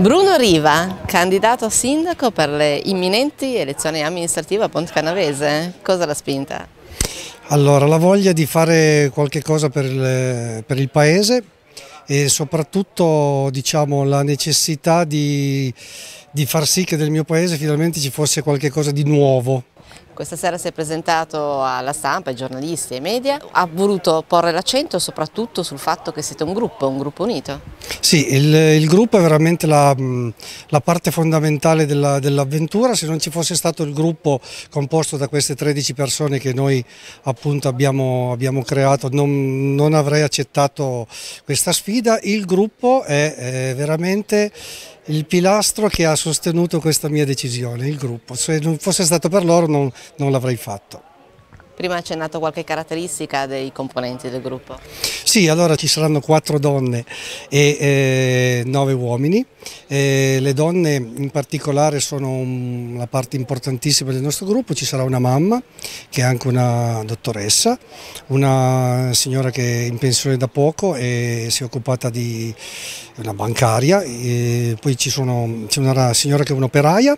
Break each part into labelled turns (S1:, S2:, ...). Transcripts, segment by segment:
S1: Bruno Riva, candidato a sindaco per le imminenti elezioni amministrative a Ponte Canavese, cosa l'ha spinta?
S2: Allora, la voglia di fare qualche cosa per il, per il paese e soprattutto diciamo, la necessità di, di far sì che nel mio paese finalmente ci fosse qualche cosa di nuovo,
S1: questa sera si è presentato alla stampa, ai giornalisti e ai media, ha voluto porre l'accento soprattutto sul fatto che siete un gruppo, un gruppo unito.
S2: Sì, il, il gruppo è veramente la, la parte fondamentale dell'avventura, dell se non ci fosse stato il gruppo composto da queste 13 persone che noi appunto abbiamo, abbiamo creato non, non, avrei accettato questa sfida, il gruppo è, è veramente il pilastro che ha sostenuto questa mia decisione, il gruppo. Se non fosse stato per loro non, non l'avrei fatto.
S1: Prima hai accennato qualche caratteristica dei componenti del gruppo.
S2: Sì, allora ci saranno quattro donne e eh, nove uomini. Eh, le donne in particolare sono una parte importantissima del nostro gruppo, ci sarà una mamma che è anche una dottoressa, una signora che è in pensione da poco e si è occupata di una bancaria, poi c'è una signora che è un'operaia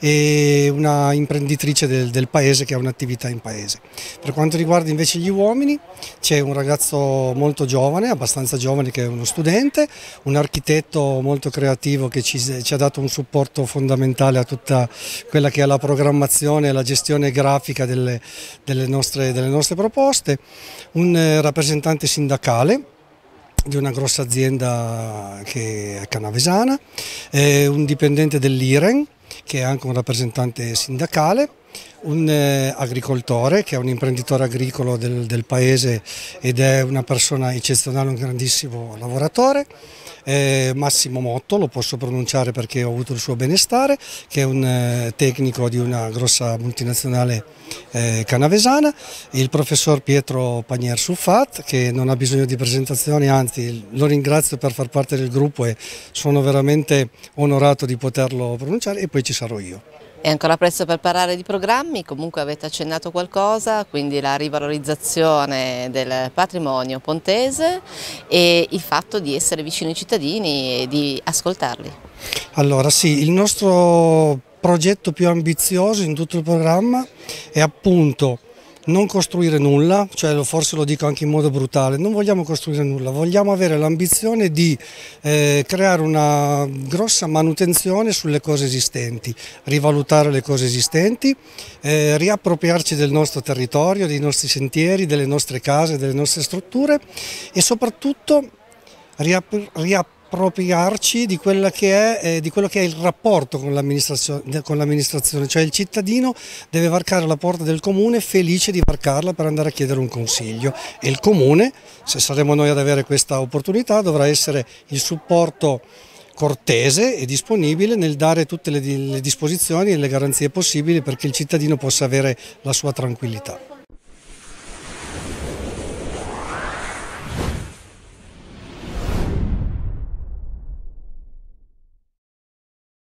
S2: e una imprenditrice del, del paese che ha un'attività in paese. Per quanto riguarda invece gli uomini c'è un ragazzo molto giovane, abbastanza giovane che è uno studente, un architetto molto creativo che ci, ci ha dato un supporto fondamentale a tutta quella che è la programmazione e la gestione grafica delle, delle, nostre, delle nostre proposte, un eh, rappresentante sindacale di una grossa azienda che è canavesana, un dipendente dell'IREN che è anche un rappresentante sindacale, un eh, agricoltore che è un imprenditore agricolo del, del, paese ed è una persona eccezionale, un grandissimo lavoratore, eh, Massimo Motto, lo posso pronunciare perché ho avuto il suo benestare, che è un eh, tecnico di una grossa multinazionale eh, canavesana, il professor Pietro Panier Suffat che non ha bisogno di presentazioni, anzi lo ringrazio per far parte del gruppo e sono veramente onorato di poterlo pronunciare. E poi ci sarò io.
S1: È ancora presto per parlare di programmi, comunque avete accennato qualcosa, quindi la rivalorizzazione del patrimonio pontese e il fatto di essere vicino ai cittadini e di ascoltarli.
S2: Allora sì, il nostro progetto più ambizioso in tutto il programma è appunto non costruire nulla, cioè forse lo dico anche in modo brutale, non vogliamo costruire nulla, vogliamo avere l'ambizione di eh, creare una grossa manutenzione sulle cose esistenti, rivalutare le cose esistenti, eh, riappropriarci del nostro territorio, dei nostri sentieri, delle nostre case, delle nostre strutture e soprattutto riappropriarci appropriarci di, che è, eh, di, quello che è il rapporto con l'amministrazione, cioè il cittadino deve varcare la porta del comune felice di varcarla per andare a chiedere un consiglio e il comune, se saremo noi ad avere questa opportunità, dovrà essere il supporto cortese e disponibile nel dare tutte le, le disposizioni e le garanzie possibili perché il cittadino possa avere la sua tranquillità.